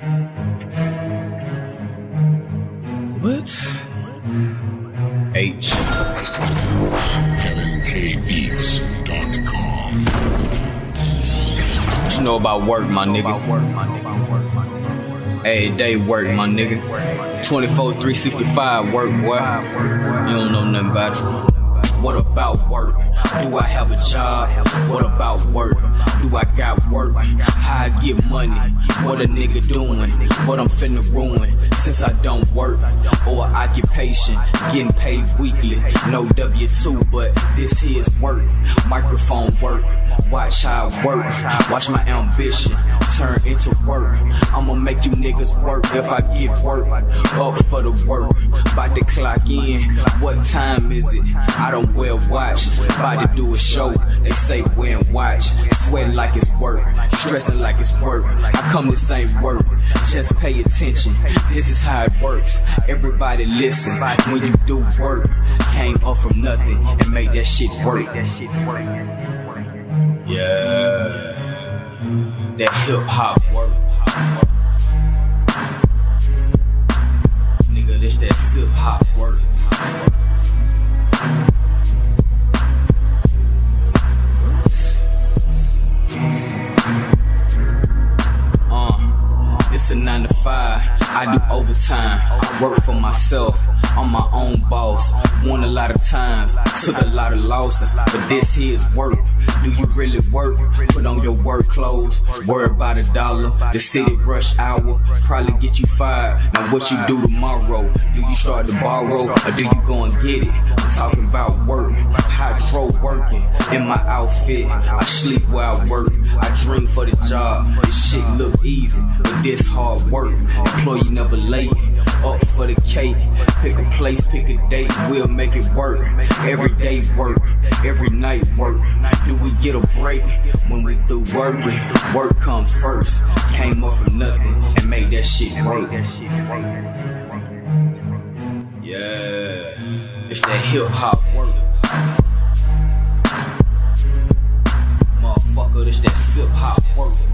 What? H. KevinKBeats.com. What you know about work, my nigga? Every day work, my nigga. 24, 365 work, boy. You don't know nothing about it. What about work? Do I have a job? What about work? Do I got work? How I get money? What a nigga doing? What I'm finna ruin since I don't work or occupation. Getting paid weekly, no W 2, but this here's work. Microphone work. Watch how I work. Watch my ambition turn into work. I'ma make you niggas work if I get work. Up for the work. About to clock in. What time is it? I don't wear watch. About to do a show. They say wear and watch. Sweating like it's work. Stressing like it's work. I come to same work. Just pay attention. This is how it works. Everybody listen. When you do work, came up from nothing and made that shit work. Yeah. That hip hop work. Nigga, this that hip hop work. Uh, it's a nine to five. I do overtime. I work for myself. I'm my own boss. Won a lot of times, took a lot of losses, but this here's work. Do you really work? Put on your work clothes. Worry about a dollar. The city rush hour probably get you fired. Now what you do tomorrow? Do you start to borrow or do you go and get it? I'm talking about work. Hyjro working in my outfit. I sleep where I work. I dream for the job. This shit look easy, but this hard work. Employee never late. Up for the cake. Pick a place, pick a date. We'll make it work. Every day work. Every night work. Do we get a break when we through working? Work comes first. Came up from nothing and made that shit work. Yeah, it's that hip hop work. Motherfucker, it's that hip hop.